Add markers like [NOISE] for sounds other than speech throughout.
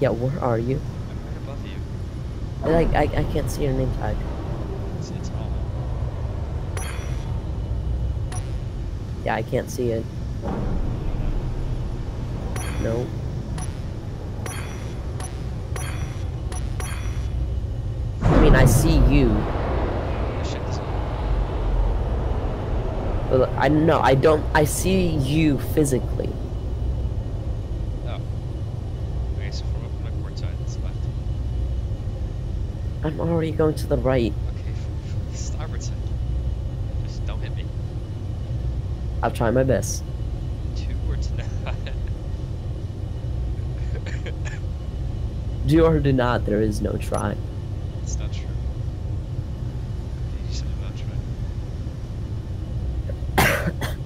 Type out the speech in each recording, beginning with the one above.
Yeah, where are you? I'm right above you. Like, I, I can't see your name tag. It's, it's all. Yeah, I can't see it. No. I mean, I see you, but I no, I don't. I see you physically. Oh. Okay, so from up on my port side, it's left. I'm already going to the right. Okay, starboard side. Just don't hit me. I'll try my best. Two or not. [LAUGHS] Do or do not. There is no try. It's not true. You said not true. [COUGHS]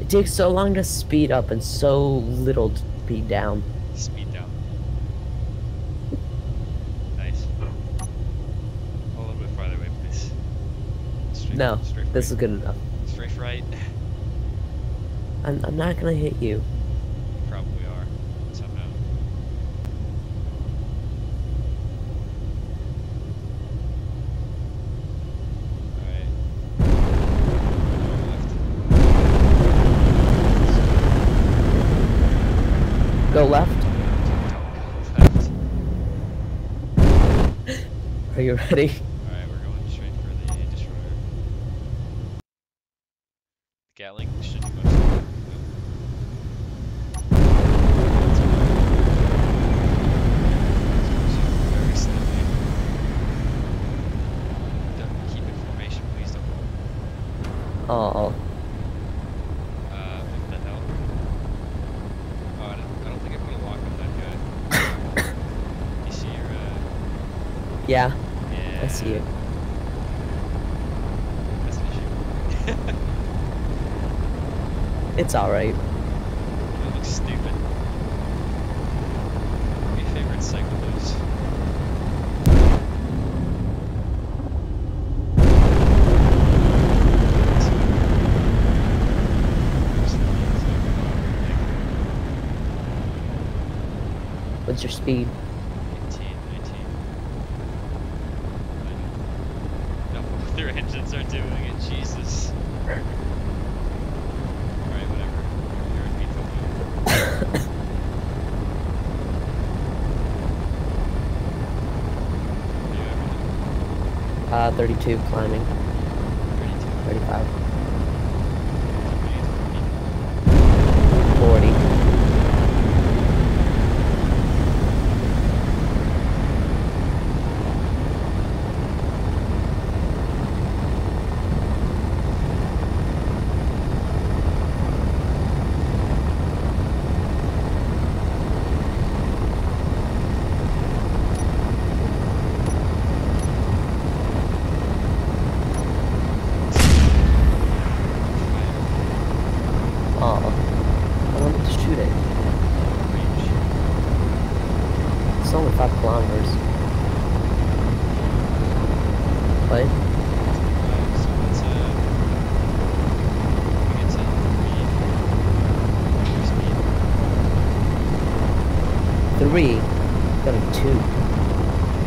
It takes so long to speed up and so little to speed down. Speed down. Nice. A little bit farther away, please. Straight, No, straight this is good enough. Straight right. I'm, I'm not gonna hit you. You probably are. Somehow. Alright. Go left. Left. [LAUGHS] Are you ready? Alright, we're going straight for the destroyer. The Gatling should do much. Very slowly. Don't keep information, please don't. Oh, Uh, what the hell? Oh, I don't, I don't think I put a lock on that guy. you see your, uh, yeah. yeah. I see you. That's an issue. [LAUGHS] It's alright. That looks stupid. My favorite cycle moves. What's your speed? Their engines are doing it, Jesus. Alright, whatever. You're in Beetle. [COUGHS] You everything. Uh, 32 climbing. 32. 35. Beetle. 40. Oh, I wanted to shoot it. Range. It's only 5 kilometers. What? Uh, so let's, uh, we get to three. Your speed. 3. Got a 2.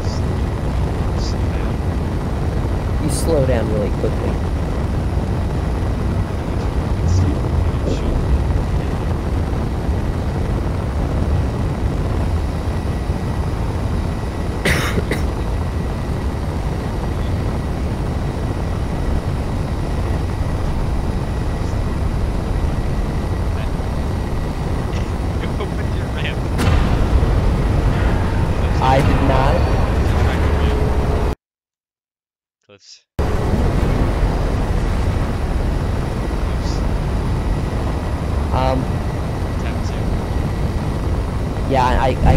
Slow, slow down. You slow down really quickly. Let's see. Let's show. Go with your ramp. I did not. Um, Tap two. yeah, I, I,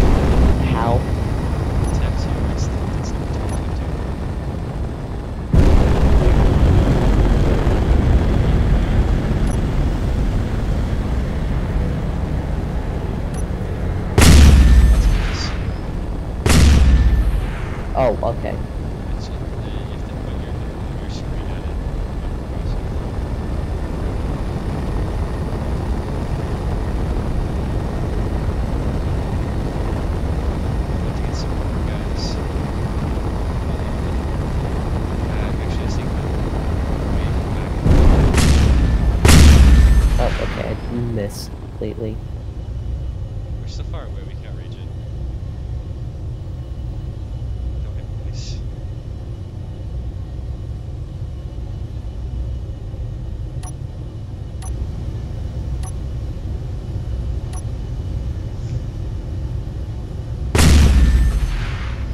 how? Tap two. It's, it's. Oh, okay. It's on the, you have to put your, your screen at it. across it. this lately. We're so far away we can't reach it. Don't hit place.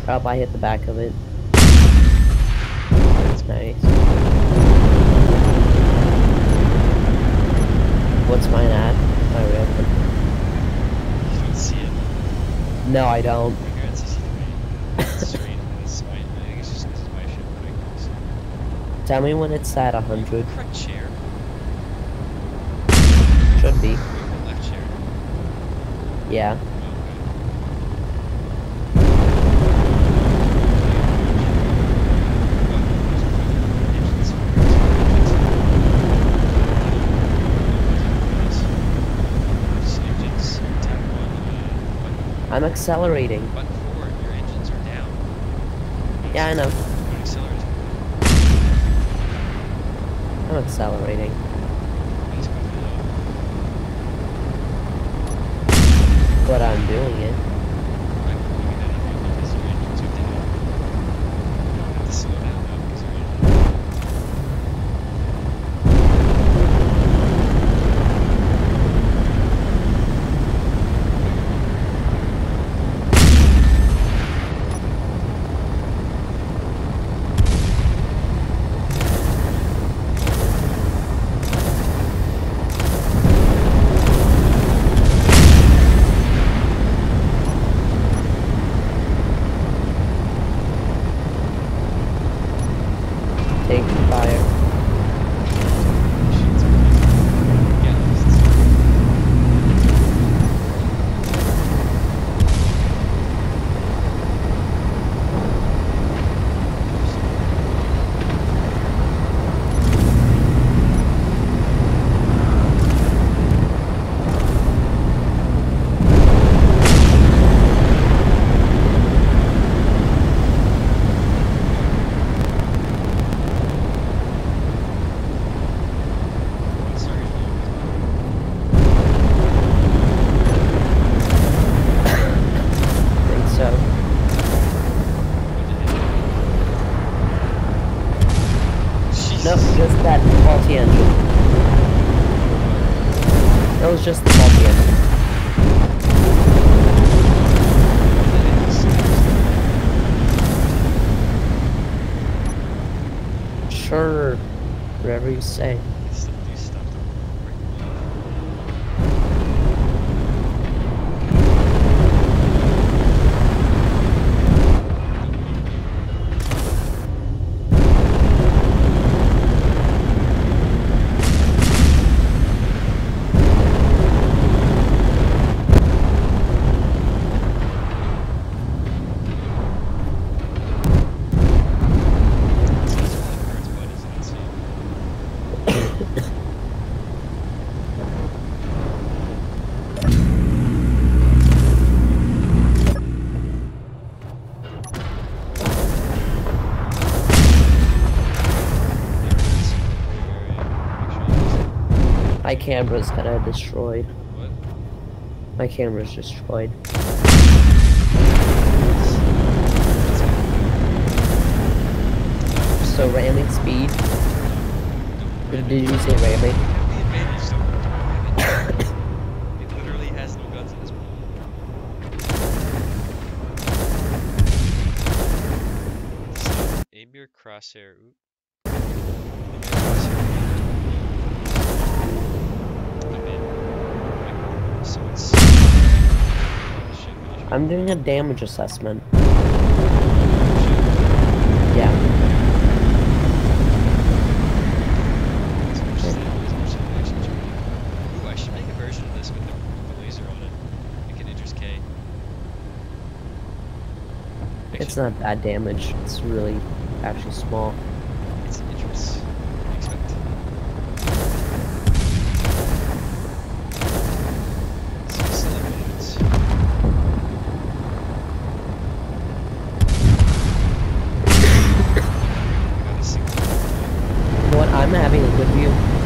Oh, I hit the back of it. That's nice. What's mine at? Oh, really? You don't see it. No, I don't. Here it's CC3. It's straight and it's my, I think it's just because it's my ship don't. Tell me when it's at 100. Correct chair. Should be. Left chair. Yeah. I'm accelerating. But forward, your engines are down. Yeah, I know. I'm accelerating. Please go through low. But I'm doing it. I'm looking at it because your engines are down. You don't have to slow down though because your engines Take fire. Shit's crazy. Yeah, it's- Let's start your phone. think so. No, just that faulty engine. That was just the faulty engine. Sure. You My camera's kinda destroyed. What? My camera's destroyed. So ramming speed. Did you say ramming? It literally has [COUGHS] no guns in this one. Aim your crosshair. Oop. It. Make a version of this with the laser on it Idris K. It's not bad damage. It's really actually small. a good view.